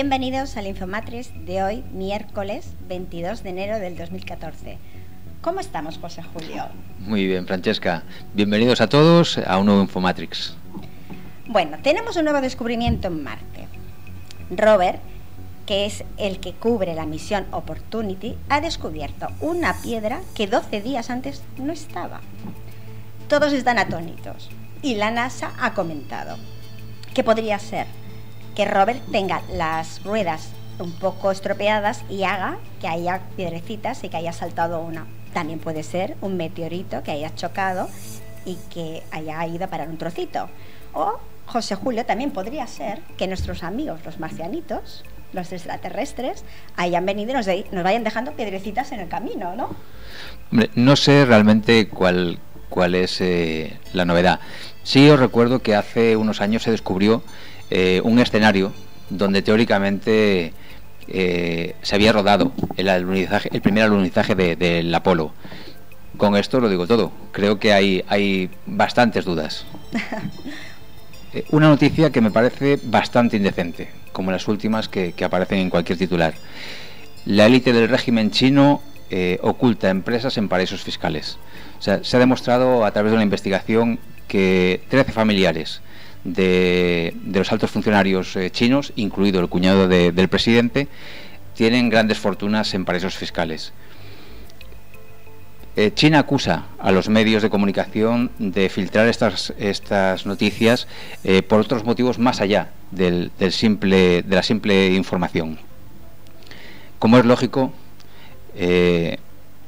Bienvenidos al Infomatrix de hoy, miércoles 22 de enero del 2014. ¿Cómo estamos, José Julio? Muy bien, Francesca. Bienvenidos a todos a un nuevo Infomatrix. Bueno, tenemos un nuevo descubrimiento en Marte. Robert, que es el que cubre la misión Opportunity, ha descubierto una piedra que 12 días antes no estaba. Todos están atónitos y la NASA ha comentado que podría ser que Robert tenga las ruedas un poco estropeadas y haga que haya piedrecitas y que haya saltado una. También puede ser un meteorito que haya chocado y que haya ido a parar un trocito. O José Julio también podría ser que nuestros amigos, los marcianitos, los extraterrestres, hayan venido y nos, nos vayan dejando piedrecitas en el camino, ¿no? no sé realmente cuál, cuál es eh, la novedad. Sí os recuerdo que hace unos años se descubrió eh, un escenario donde teóricamente eh, se había rodado el, el primer alunizaje del Apolo. Con esto lo digo todo. Creo que hay, hay bastantes dudas. Eh, una noticia que me parece bastante indecente, como las últimas que, aparecen en cualquier titular. La élite del régimen chino oculta empresas en paraísos fiscales. O sea, se ha demostrado a través de una investigación que 13 familiares de, los altos funcionarios eh, chinos, incluido el cuñado del presidente, tienen grandes fortunas en paraísos fiscales. Eh, China acusa a los medios de comunicación de filtrar estas, estas noticias eh, por otros motivos más allá del, simple, de la simple información. Como es lógico,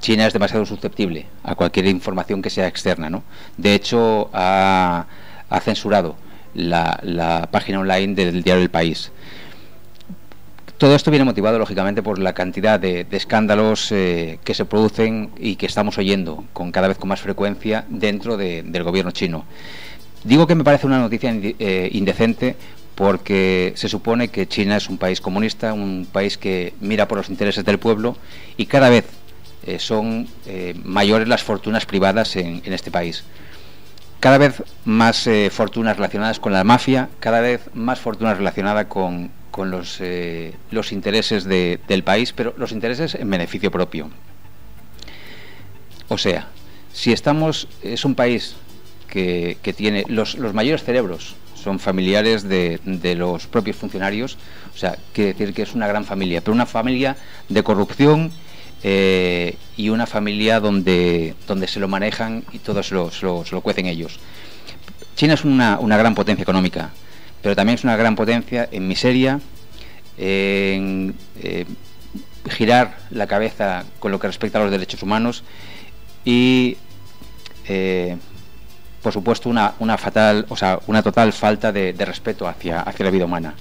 China es demasiado susceptible a cualquier información que sea externa. ¿no? De hecho, ha, ha censurado la, página online del diario El País. Todo esto viene motivado, lógicamente, por la cantidad de, escándalos eh, que se producen y que estamos oyendo con cada vez con más frecuencia dentro del gobierno chino. Digo que me parece una noticia eh, indecente porque se supone que China es un país comunista, un país que mira por los intereses del pueblo y cada vez eh, son mayores las fortunas privadas en este país cada vez más eh, fortunas relacionadas con la mafia, cada vez más fortunas relacionadas con, los, eh, los, intereses del país, pero los intereses en beneficio propio. O sea, si estamos, es un país que, tiene los, los, mayores cerebros, son familiares de, de, los propios funcionarios, o sea, quiere decir que es una gran familia, pero una familia de corrupción eh, y una familia donde, donde se lo manejan y todos se lo, cuecen ellos. China es una, una, gran potencia económica, pero también es una gran potencia en miseria, en eh, girar la cabeza con lo que respecta a los derechos humanos y, eh, por supuesto, una, una, fatal, o sea, una total falta de, de respeto hacia, hacia la vida humana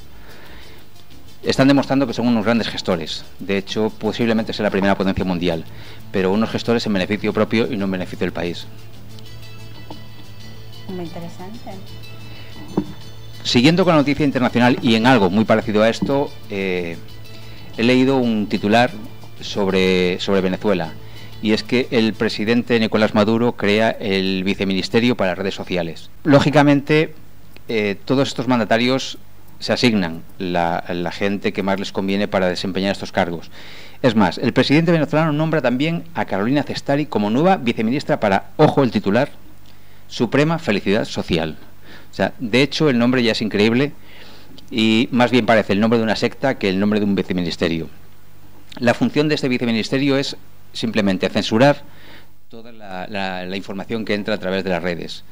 están demostrando que son unos grandes gestores. De hecho, posiblemente sea la primera potencia mundial, pero unos gestores en beneficio propio y no en beneficio del país. Muy interesante. Siguiendo con la noticia internacional y en algo muy parecido a esto, eh, he leído un titular sobre, sobre Venezuela y es que el presidente Nicolás Maduro crea el viceministerio para redes sociales. Lógicamente, eh, todos estos mandatarios se asignan la, gente que más les conviene para desempeñar estos cargos. Es más, el presidente venezolano nombra también a Carolina Cestari como nueva viceministra para, ojo el titular, Suprema Felicidad Social. O sea, de hecho el nombre ya es increíble y más bien parece el nombre de una secta que el nombre de un viceministerio. La función de este viceministerio es simplemente censurar toda la, información que entra a través de las redes.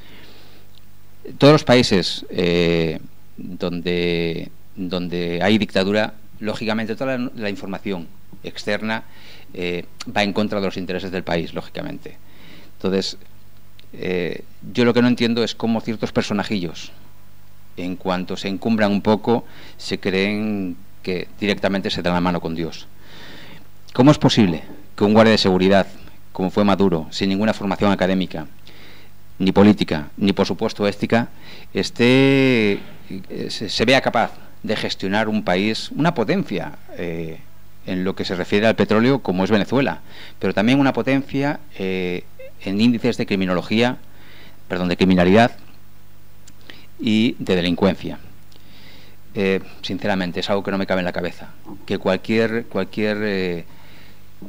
Todos los países eh, donde, donde hay dictadura, lógicamente toda la, información externa eh, va en contra de los intereses del país, lógicamente. Entonces, eh, yo lo que no entiendo es cómo ciertos personajillos, en cuanto se encumbran un poco, se creen que directamente se dan la mano con Dios. ¿Cómo es posible que un guardia de seguridad, como fue Maduro, sin ninguna formación académica, ni política, ni por supuesto ética, esté eh, se, vea capaz de gestionar un país, una potencia eh, en lo que se refiere al petróleo como es Venezuela, pero también una potencia eh, en índices de criminología, perdón, de criminalidad y de delincuencia. eh, sinceramente, es algo que no me cabe en la cabeza. Que cualquier, cualquier eh,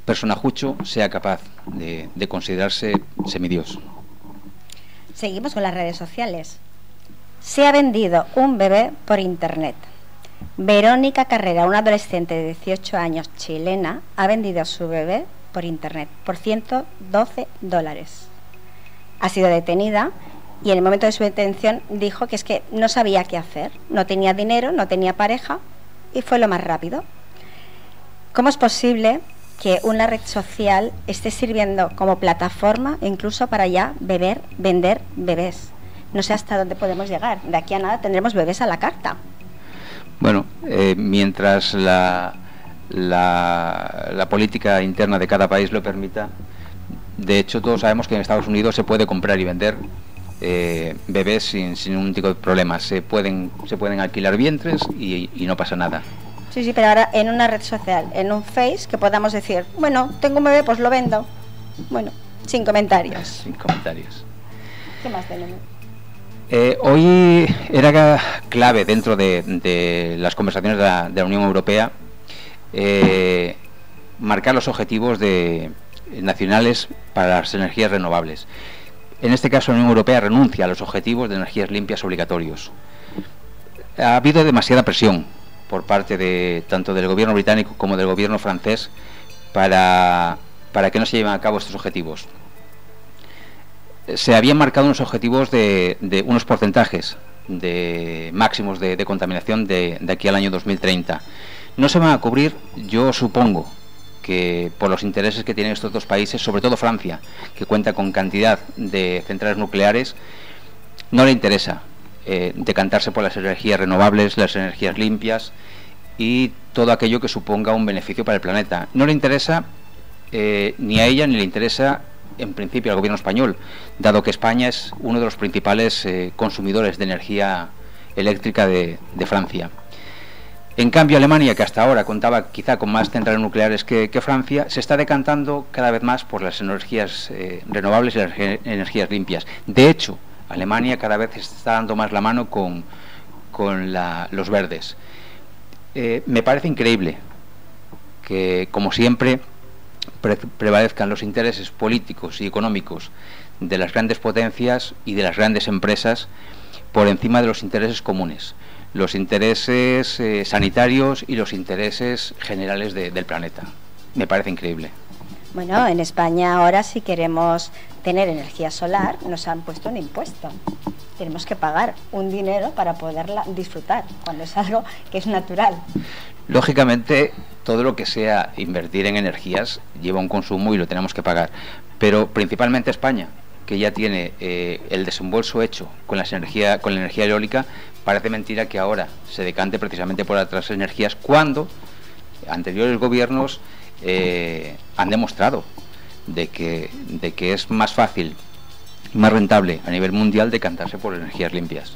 personajucho sea capaz de, de considerarse semidios. Seguimos con las redes sociales. Se ha vendido un bebé por internet. Verónica Carrera, una adolescente de 18 años chilena, ha vendido a su bebé por internet por 112 dólares. Ha sido detenida y en el momento de su detención dijo que es que no sabía qué hacer, no tenía dinero, no tenía pareja y fue lo más rápido. ¿Cómo es posible que una red social esté sirviendo como plataforma incluso para ya beber, vender bebés? No sé hasta dónde podemos llegar. De aquí a nada tendremos bebés a la carta. Bueno, eh, mientras la, la, la política interna de cada país lo permita, de hecho todos sabemos que en Estados Unidos se puede comprar y vender eh, bebés sin, sin ningún tipo de problema. Se pueden, se pueden alquilar vientres y, y, no pasa nada. Sí, sí, pero ahora en una red social, en un Face, que podamos decir, bueno, tengo un bebé, pues lo vendo. Bueno, sin comentarios. Sin comentarios. ¿Qué más tenemos? Eh, hoy era clave dentro de, las conversaciones de la, Unión Europea eh, marcar los objetivos de, nacionales para las energías renovables. En este caso, la Unión Europea renuncia a los objetivos de energías limpias obligatorios. Ha habido demasiada presión por parte de tanto del gobierno británico como del gobierno francés para, para que no se lleven a cabo estos objetivos. Se habían marcado unos objetivos de, de unos porcentajes de máximos de, contaminación de, de aquí al año 2030. No se van a cubrir, yo supongo, que por los intereses que tienen estos dos países, sobre todo Francia, que cuenta con cantidad de centrales nucleares, no le interesa eh, decantarse por las energías renovables, las energías limpias y todo aquello que suponga un beneficio para el planeta. No le interesa eh, ni a ella ni le interesa en principio al gobierno español, dado que España es uno de los principales eh, consumidores de energía eléctrica de, Francia. En cambio, Alemania, que hasta ahora contaba quizá con más centrales nucleares que, Francia, se está decantando cada vez más por las energías eh, renovables y las energías limpias. De hecho, Alemania cada vez está dando más la mano con, con los verdes. Eh, me parece increíble que, como siempre, pre prevalezcan los intereses políticos y económicos de las grandes potencias y de las grandes empresas por encima de los intereses comunes los intereses eh, sanitarios y los intereses generales de, del planeta. Me parece increíble. Bueno, en España ahora si queremos tener energía solar nos han puesto un impuesto. Tenemos que pagar un dinero para poderla disfrutar, cuando es algo que es natural. Lógicamente, todo lo que sea invertir en energías lleva un consumo y lo tenemos que pagar. Pero principalmente España, que ya tiene eh, el desembolso hecho con, las energía, con la energía eólica, parece mentira que ahora se decante precisamente por otras energías cuando anteriores gobiernos eh, han demostrado de que, de que es más fácil y más rentable a nivel mundial decantarse por energías limpias.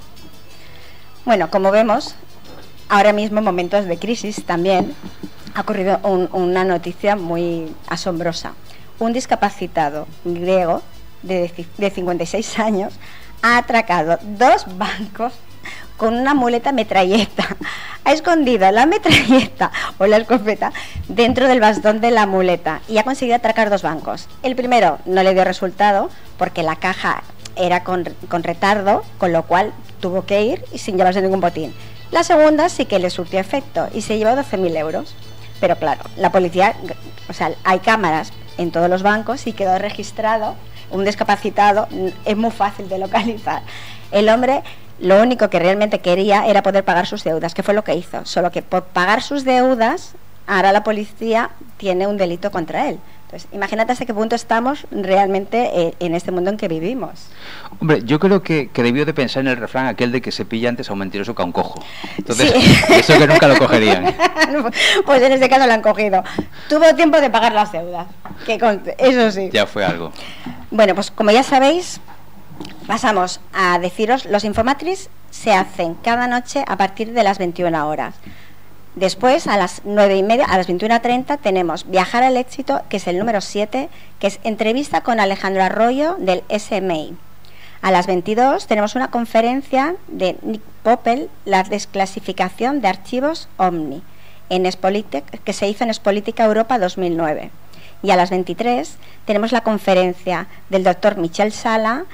Bueno, como vemos, ahora mismo en momentos de crisis también ha ocurrido un, una noticia muy asombrosa. Un discapacitado griego de, de 56 años ha atracado dos bancos con una muleta metralleta. Ha escondido la metralleta o la escopeta dentro del bastón de la muleta y ha conseguido atracar dos bancos. El primero no le dio resultado porque la caja era con, con retardo, con lo cual tuvo que ir sin llevarse ningún botín. La segunda sí que le surtió efecto y se llevó 12.000 euros. Pero claro, la policía, o sea, hay cámaras en todos los bancos y quedó registrado un discapacitado, es muy fácil de localizar. El hombre lo único que realmente quería era poder pagar sus deudas, que fue lo que hizo. Solo que por pagar sus deudas, ahora la policía tiene un delito contra él. Entonces, imagínate hasta qué punto estamos realmente eh, en este mundo en que vivimos. Hombre, yo creo que, que, debió de pensar en el refrán aquel de que se pilla antes a un mentiroso que a un cojo. Entonces, sí. eso que nunca lo cogerían. pues en este caso lo han cogido. Tuvo tiempo de pagar las deudas, que eso sí. Ya fue algo. Bueno, pues como ya sabéis, pasamos a deciros, los informatriz se hacen cada noche a partir de las 21 horas. Después, a las 9 y media, a las 21.30, tenemos Viajar al Éxito, que es el número 7, que es entrevista con Alejandro Arroyo del SMI. A las 22 tenemos una conferencia de Nick Poppel, la desclasificación de archivos Omni, en que se hizo en Espolítica Europa 2009. Y a las 23 tenemos la conferencia del doctor Michel Sala,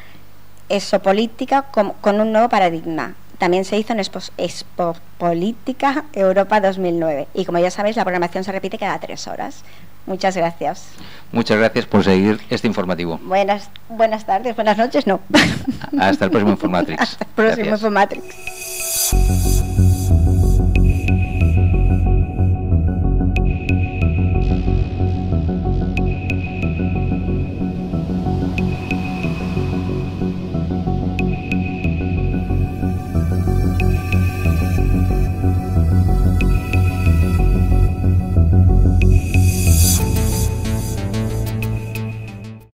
Exopolítica con, con un nuevo paradigma, también se hizo en Expo, Política Europa 2009. Y como ya sabéis, la programación se repite cada tres horas. Muchas gracias. Muchas gracias por seguir este informativo. Buenas, buenas tardes, buenas noches, no. Hasta el próximo Informatrix. Hasta el próximo Informatrix.